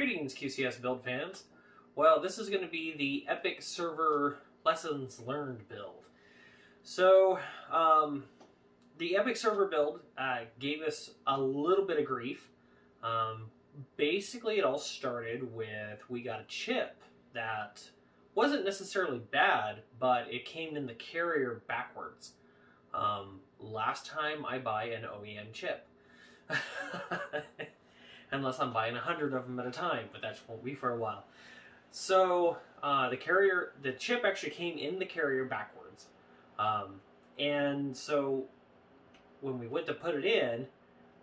Greetings, QCS build fans. Well, this is going to be the EPYC Server Lessons Learned build. So, um, the EPYC Server build uh, gave us a little bit of grief. Um, basically, it all started with we got a chip that wasn't necessarily bad, but it came in the carrier backwards. Um, last time I buy an OEM chip. Unless I'm buying a hundred of them at a time, but that won't be for a while. So uh, the carrier, the chip actually came in the carrier backwards, um, and so when we went to put it in,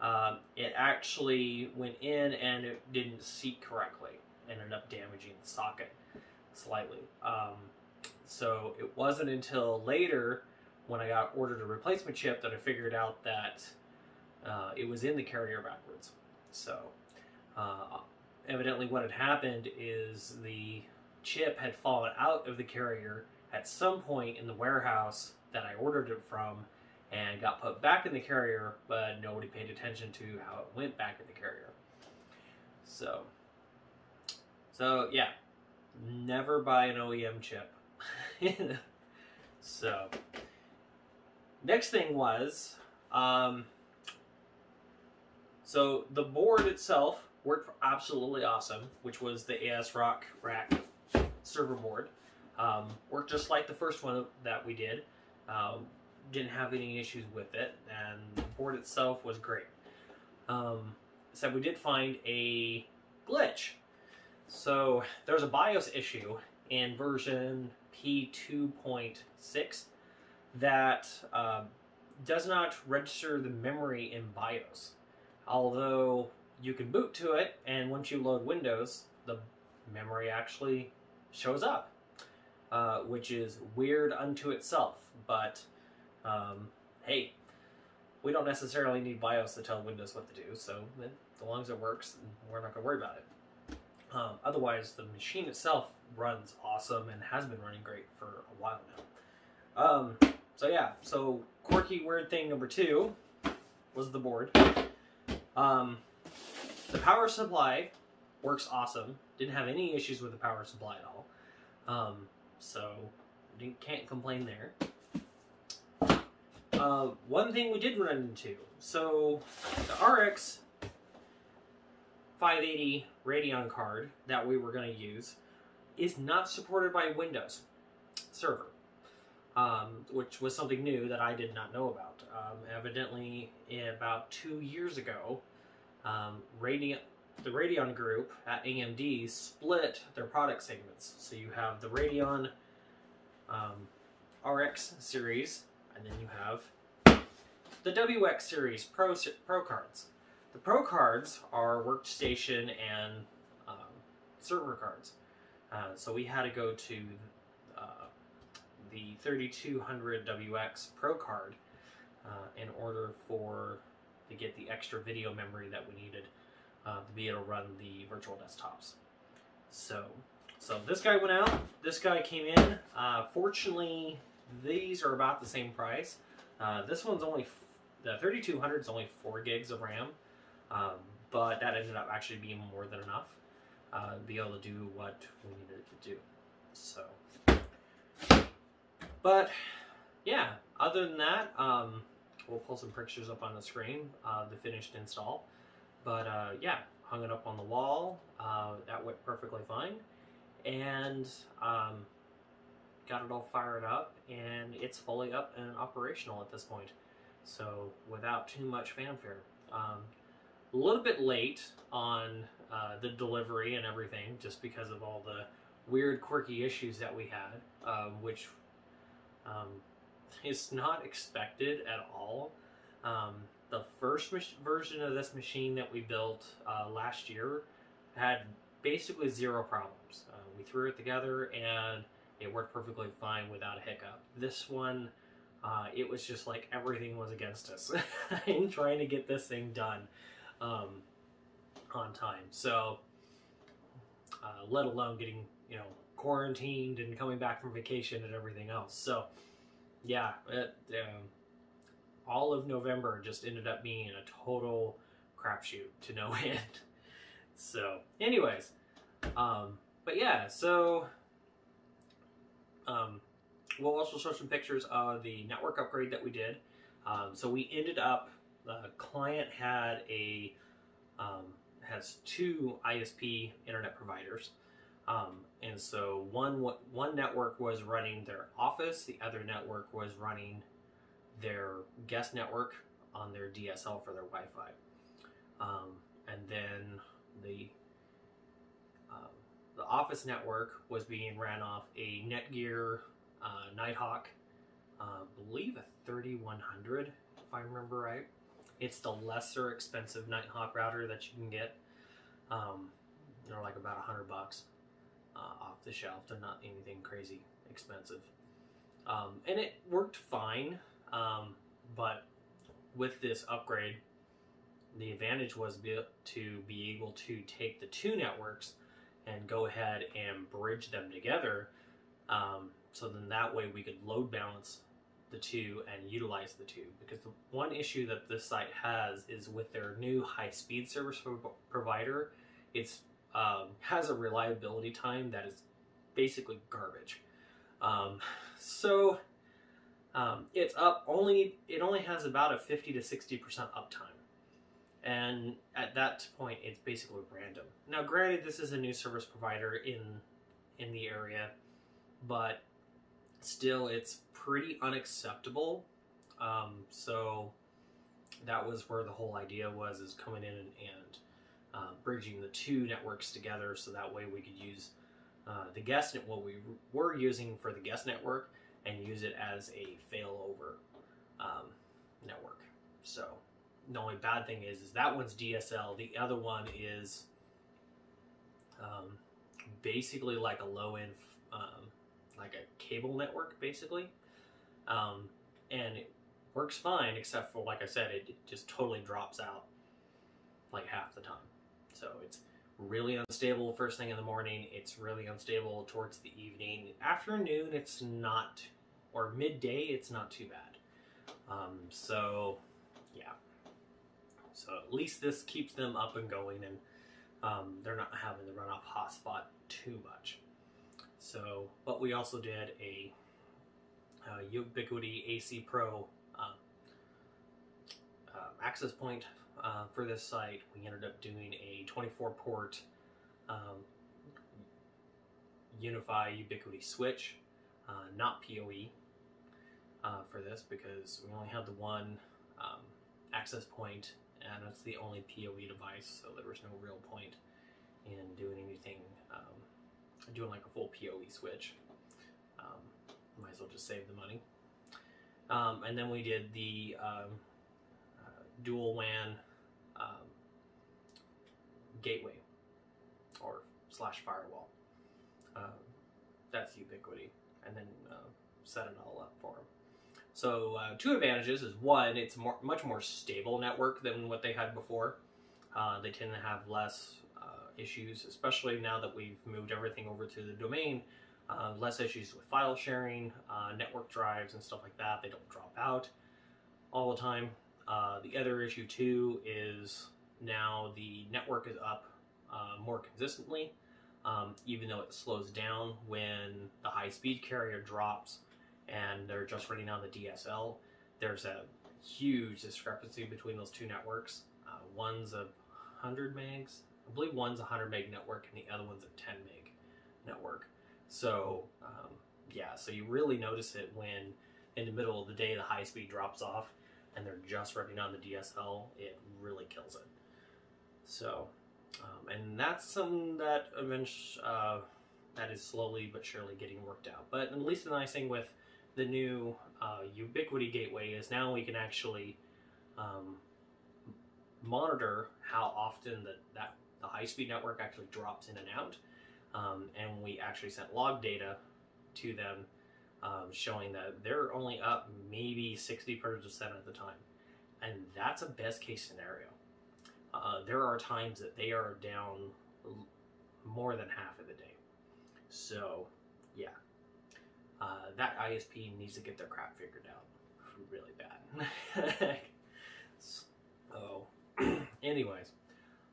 uh, it actually went in and it didn't seat correctly, ended up damaging the socket slightly. Um, so it wasn't until later when I got ordered a replacement chip that I figured out that uh, it was in the carrier backwards. So uh, evidently what had happened is the chip had fallen out of the carrier at some point in the warehouse that I ordered it from and got put back in the carrier, but nobody paid attention to how it went back in the carrier. So, so yeah, never buy an OEM chip. so, next thing was, um, so the board itself worked absolutely awesome, which was the ASRock rack server board. Um, worked just like the first one that we did. Um, didn't have any issues with it, and the board itself was great. Um, we did find a glitch. So there's a BIOS issue in version P2.6 that uh, does not register the memory in BIOS. Although you can boot to it, and once you load Windows, the memory actually shows up, uh, which is weird unto itself. But um, hey, we don't necessarily need BIOS to tell Windows what to do, so as long as it works, we're not going to worry about it. Um, otherwise, the machine itself runs awesome and has been running great for a while now. Um, so yeah, so quirky weird thing number two was the board. Um, the power supply works awesome. Didn't have any issues with the power supply at all. Um, so can't complain there. Uh, one thing we did run into, so the RX 580 Radeon card that we were going to use is not supported by Windows Server, um, which was something new that I did not know about. Um, evidently, about two years ago, um, Radeon, the Radeon group at AMD split their product segments. So you have the Radeon um, RX series, and then you have the WX series Pro, Pro cards. The Pro cards are workstation and um, server cards. Uh, so we had to go to the 3200 WX Pro card uh, in order for to get the extra video memory that we needed uh, to be able to run the virtual desktops. So, so this guy went out. This guy came in. Uh, fortunately, these are about the same price. Uh, this one's only the 3200 is only four gigs of RAM, um, but that ended up actually being more than enough uh, to be able to do what we needed to do. So, but yeah, other than that, um, we'll pull some pictures up on the screen, uh, the finished install. But uh, yeah, hung it up on the wall. Uh, that went perfectly fine. And um, got it all fired up, and it's fully up and operational at this point. So without too much fanfare. Um, a little bit late on uh, the delivery and everything, just because of all the weird, quirky issues that we had, uh, which um, is not expected at all. Um, the first version of this machine that we built uh, last year had basically zero problems. Uh, we threw it together and it worked perfectly fine without a hiccup. This one, uh, it was just like everything was against us in trying to get this thing done um, on time. So, uh, let alone getting, you know, quarantined and coming back from vacation and everything else. So, yeah, it, um, all of November just ended up being a total crapshoot to no end. so, anyways, um, but yeah, so um, we'll also show some pictures of the network upgrade that we did. Um, so we ended up, the client had a um, has two ISP internet providers. Um, and so one one network was running their office, the other network was running their guest network on their DSL for their Wi-Fi. Um, and then the um, the office network was being ran off a Netgear uh, Nighthawk, uh, I believe a 3100, if I remember right. It's the lesser expensive Nighthawk router that you can get. Um, they're like about a hundred bucks uh, off the shelf. They're not anything crazy expensive. Um, and it worked fine, um, but with this upgrade, the advantage was to be able to take the two networks and go ahead and bridge them together. Um, so then that way we could load balance the two and utilize the two. Because the one issue that this site has is with their new high-speed service provider, it's um, has a reliability time that is basically garbage. Um, so um, it's up only it only has about a 50 to 60 percent uptime. And at that point it's basically random. Now granted this is a new service provider in in the area but still it's pretty unacceptable. Um, so that was where the whole idea was is coming in and, and uh, bridging the two networks together so that way we could use uh, the guest net what we were using for the guest network and use it as a failover um, network so the only bad thing is, is that one's DSL. The other one is um, basically like a low end, um, like a cable network, basically. Um, and it works fine, except for, like I said, it just totally drops out like half the time. So it's really unstable first thing in the morning. It's really unstable towards the evening. Afternoon, it's not, or midday, it's not too bad. Um, so, yeah. So at least this keeps them up and going and um, they're not having to run off hotspot too much. So, but we also did a uh, Ubiquiti AC Pro access point uh, for this site. We ended up doing a 24 port um, UniFi Ubiquiti switch, uh, not PoE, uh, for this because we only had the one um, access point and it's the only PoE device, so there was no real point in doing anything, um, doing like a full PoE switch. Um, might as well just save the money. Um, and then we did the um, dual WAN um, gateway or slash firewall. Um, that's Ubiquiti, and then uh, set it all up for them. So uh, two advantages is one, it's more, much more stable network than what they had before. Uh, they tend to have less uh, issues, especially now that we've moved everything over to the domain. Uh, less issues with file sharing, uh, network drives, and stuff like that. They don't drop out all the time. Uh, the other issue too is now the network is up more consistently, um, even though it slows down when the high-speed carrier drops and they're just running on the DSL, there's a huge discrepancy between those two networks. Uh, one's a 100 megs, I believe one's a 100 meg network, and the other one's a 10 meg network. So, um, yeah, so you really notice it when in the middle of the day the high speed drops off and they're just running on the DSL, it really kills it. So, um, and that's something that eventually, uh, that is slowly but surely getting worked out. But at least the nice thing with the new uh, Ubiquiti gateway is now we can actually um, monitor how often the, that the high-speed network actually drops in and out. Um, and we actually sent log data to them um, showing that they're only up maybe 60% at the time. And that's a best case scenario. Uh, there are times that they are down more than half of the day. So, yeah, uh, that ISP needs to get their crap figured out really bad. so, anyways,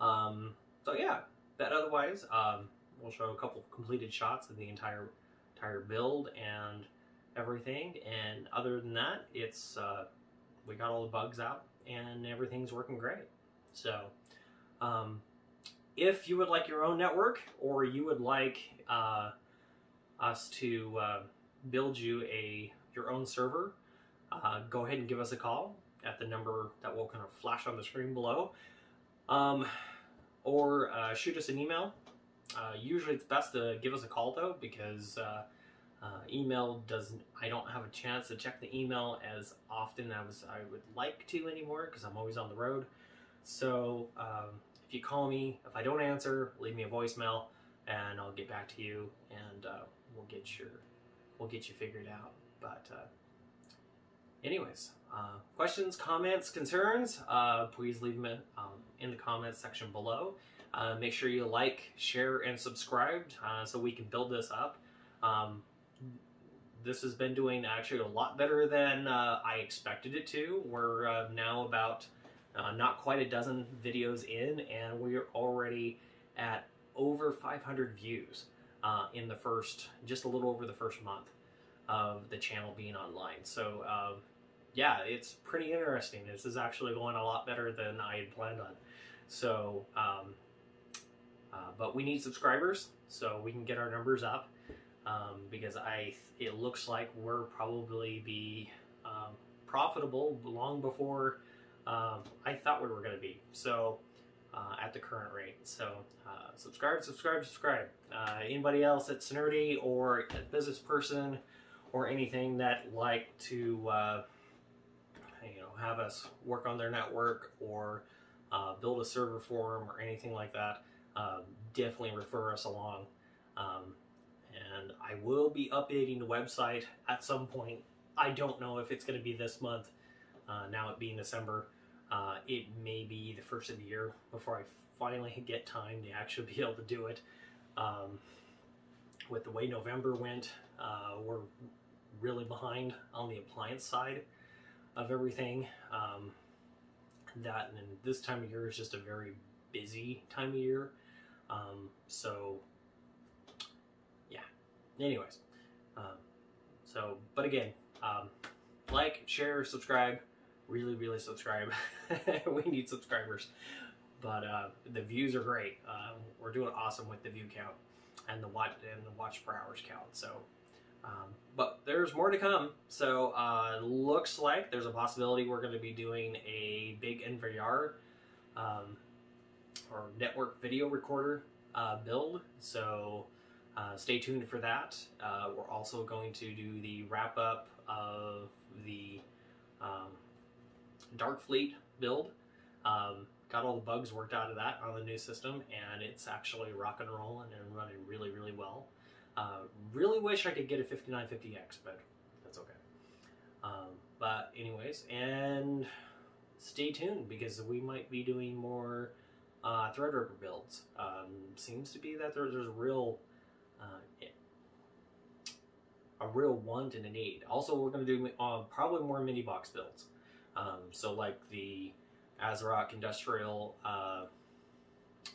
um, so yeah, but otherwise, um, we'll show a couple completed shots of the entire entire build and everything. And other than that, it's uh, we got all the bugs out and everything's working great. So, um, if you would like your own network or you would like uh, us to uh, build you a your own server, uh, go ahead and give us a call at the number that will kind of flash on the screen below. Um, or uh, shoot us an email. Uh, usually it's best to give us a call though because uh, email doesn't. I don't have a chance to check the email as often as I would like to anymore because I'm always on the road. So um, if you call me, if I don't answer, leave me a voicemail and I'll get back to you and uh, we'll get your we'll get you figured out. But uh, anyways, uh, questions, comments, concerns, uh, please leave them um, in the comments section below. Uh, make sure you like, share, and subscribe uh, so we can build this up. Um, this has been doing actually a lot better than uh, I expected it to. We're uh, now about not quite a dozen videos in, and we're already at over 500 views in the first, just a little over the first month of the channel being online. So um, yeah, it's pretty interesting. This is actually going a lot better than I had planned on. So, um, uh, but we need subscribers so we can get our numbers up um, because I it looks like we're probably be um, profitable long before um, I thought we were going to be. So. Uh, at the current rate. So uh, subscribe, subscribe, subscribe. Uh, anybody else that's nerdy or a business person or anything that like to uh, you know have us work on their network or uh, build a server for them or anything like that, uh, definitely refer us along. Um, and I will be updating the website at some point. I don't know if it's going to be this month. Uh, now it being December, uh, it may be the first of the year before I finally get time to actually be able to do it. Um, with the way November went, uh, we're really behind on the appliance side of everything. Um, that and this time of year is just a very busy time of year. Um, so. Anyways, um, so but again, um, like, share, subscribe. Really, really subscribe. we need subscribers. But uh, the views are great. Uh, we're doing awesome with the view count and the watch and the watch per hours count. So um, but there's more to come. So uh, looks like there's a possibility we're going to be doing a big NVR um, or network video recorder uh, build. So uh, stay tuned for that. Uh, we're also going to do the wrap up of the um, Dark Fleet build. Um, got all the bugs worked out of that on the new system, and it's actually rock and rolling and running really, really well. Uh, really wish I could get a 5950X, but that's okay. Um, but anyways, and stay tuned because we might be doing more uh, Threadripper builds. Um, seems to be that there, there's real uh, a real want and a need. Also, we're going to do uh, probably more mini box builds. Um, so like the ASRock Industrial uh,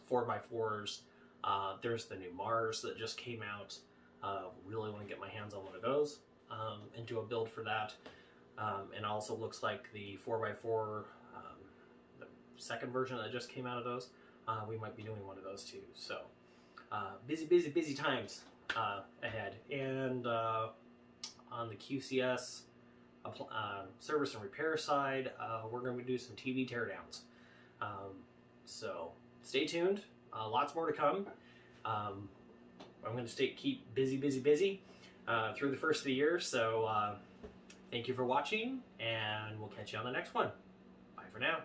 4x4s. Uh, there's the new Mars that just came out. Uh, really want to get my hands on one of those um, and do a build for that. Um, and also looks like the 4x4, um, the second version that just came out of those, uh, we might be doing one of those too. So uh, busy, busy, busy times uh, ahead. And on the QCS uh, service and repair side, uh, we're going to do some TV teardowns. Um, so stay tuned. lots more to come. Um, I'm going to stay keep busy, busy, busy uh, through the first of the year. So uh, thank you for watching, and we'll catch you on the next one. Bye for now.